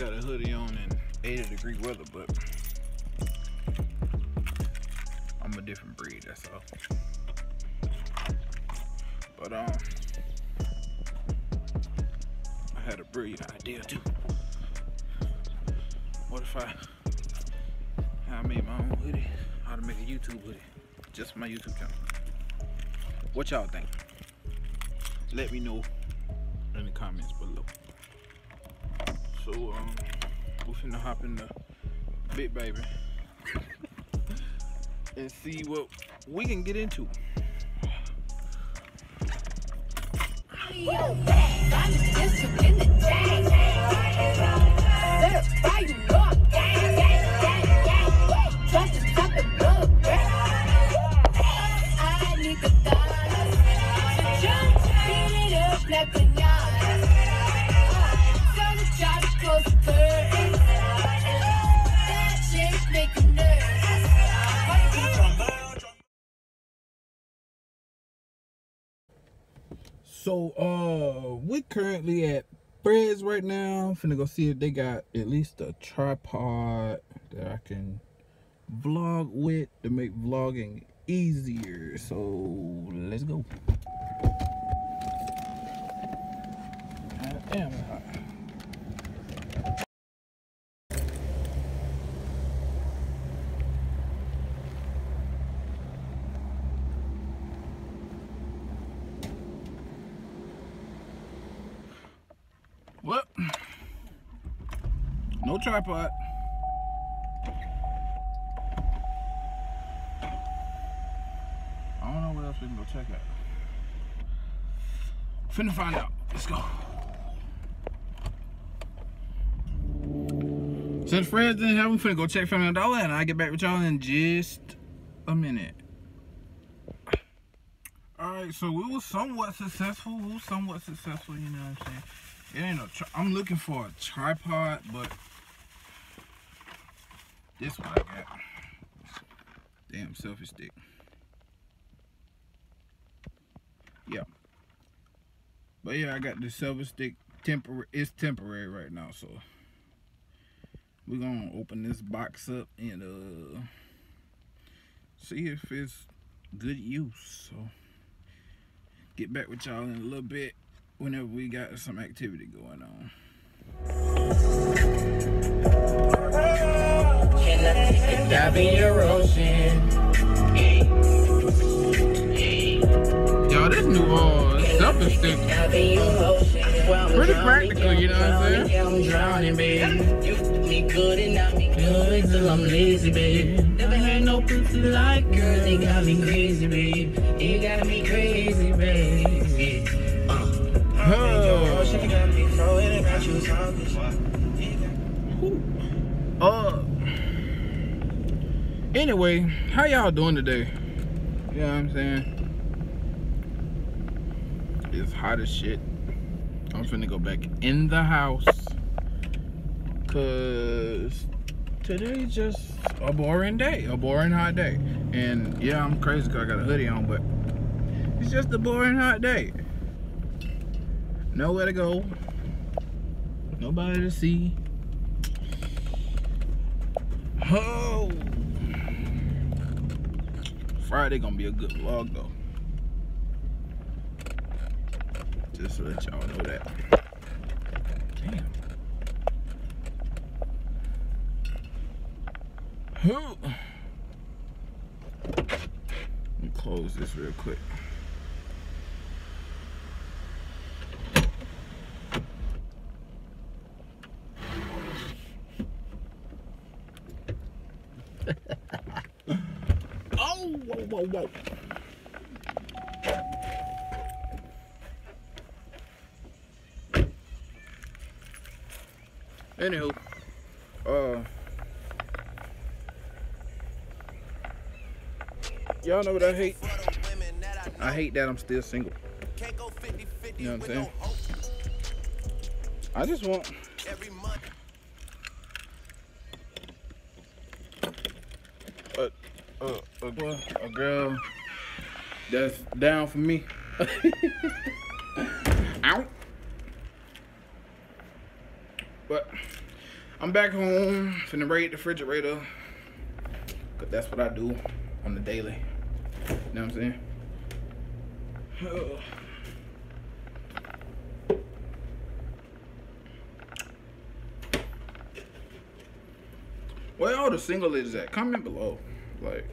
Got a hoodie on in 80 degree weather, but I'm a different breed. That's all. But um, I had a brilliant idea too. What if I I made my own hoodie, how to make a YouTube hoodie, just my YouTube channel. What y'all think? Let me know in the comments below. So um, we finna hop in the Big Baby. And see what we can get into. So uh we currently at Fred's right now. I'm finna go see if they got at least a tripod that I can vlog with to make vlogging easier. So let's go. I am hot. Well, tripod. I don't know what else we can go check out. Finna find out. Let's go. Since Fred didn't have them, finna go check Family Dollar and I'll get back with y'all in just a minute. Alright, so we were somewhat successful. We were somewhat successful, you know what I'm saying? It ain't no I'm looking for a tripod, but this one I got. Damn selfie stick. Yeah. But yeah, I got the selfie stick. Temporary. It's temporary right now, so we're gonna open this box up and uh see if it's good use. So get back with y'all in a little bit whenever we got some activity going on. Dive in your ocean. Yo, this new uh selfie stick Dive in your ocean. Well, I'm Pretty practical, you know what I'm saying? I'm drowning, babe. You me good and I me good till I'm lazy, babe. Never had no pussy like girl, they got me crazy, babe. You got me crazy, babe. Uh. Oh. She got me throwing it at you, something. Uh anyway, how y'all doing today? You know what I'm saying? It's hot as shit. I'm finna go back in the house. Cause today's just a boring day, a boring hot day. And yeah, I'm crazy cause I got a hoodie on, but it's just a boring hot day. Nowhere to go. Nobody to see. Oh. Friday gonna be a good vlog though. Just to let y'all know that. Damn. Huh. Let me close this real quick. oh, whoa, whoa, whoa. Anywho, uh, y'all know what I hate? I hate that I'm still single. You know what I'm saying? I just want a, a, a, girl, that's down for me. Ow. But I'm back home, finna raid the refrigerator. Cause that's what I do on the daily. You know what I'm saying? Where all the single ladies at? Comment below. Like,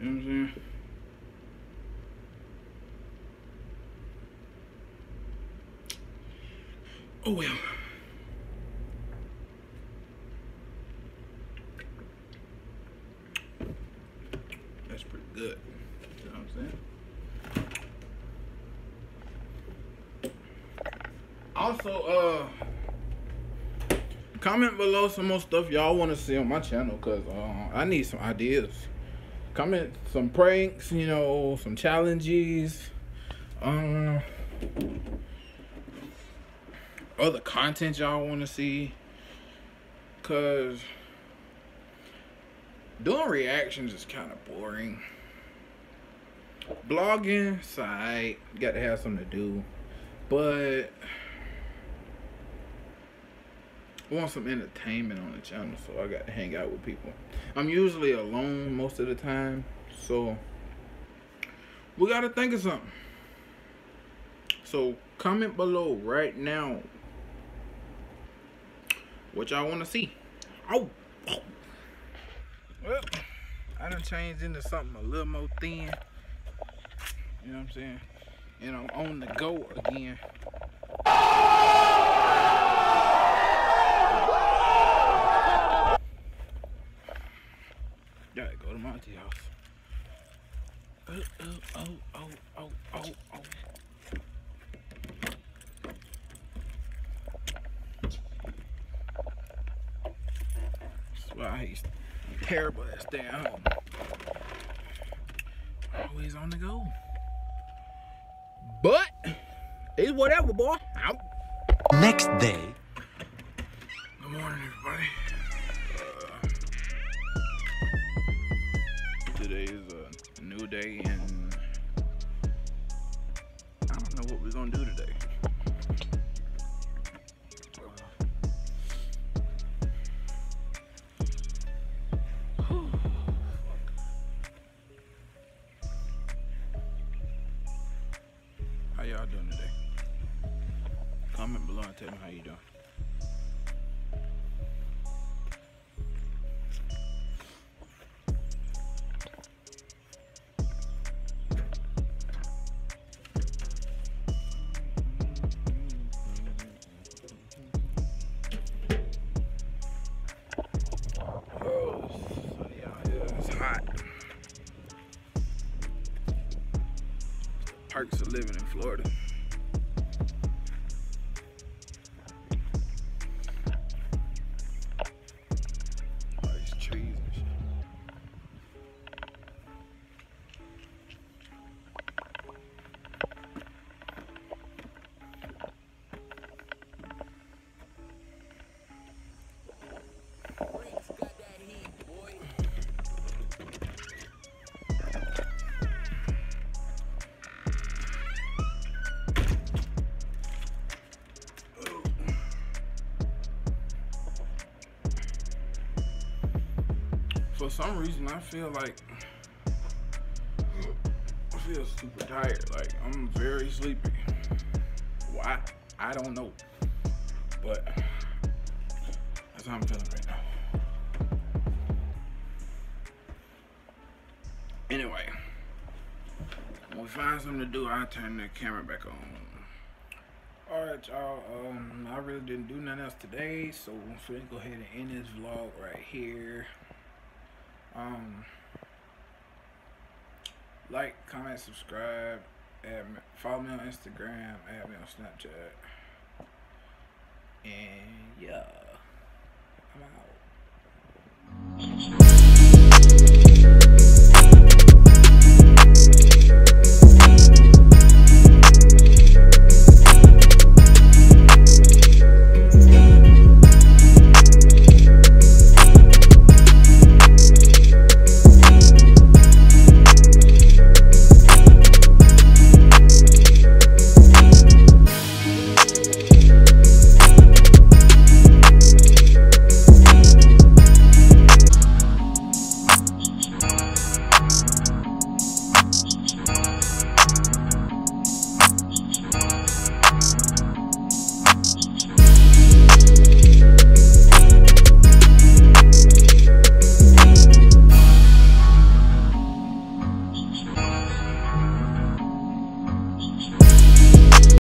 you know what I'm saying? Oh well. That's pretty good. You know what I'm saying? Also, uh, comment below some more stuff y'all want to see on my channel, cause uh, I need some ideas. Comment some pranks, you know, some challenges. Um, other content y'all want to see, cause doing reactions is kind of boring. Blogging side, got to have something to do, but I want some entertainment on the channel, so I got to hang out with people. I'm usually alone most of the time, so we got to think of something. So comment below right now what y'all want to see. Oh, oh. Well, I done changed into something a little more thin. You know what I'm saying? And I'm on the go again. Gotta go to Monty house. Oh, oh, oh, oh, oh, oh, oh. That's why I used terrible at staying home. Always on the go. But it's whatever, boy. I'm Next day. Good morning, everybody. Today is a new day, and I don't know what we're gonna do today. Living in Florida. For some reason, I feel like I feel super tired. Like I'm very sleepy. Why? I don't know. But that's how I'm feeling right now. Anyway, when we find something to do, I'll turn the camera back on. Alright, y'all. Um, I really didn't do nothing else today, so I'm gonna go ahead and end this vlog right here. Um, like, comment, subscribe. Add, follow me on Instagram. Add me on Snapchat. And yeah, I'm out.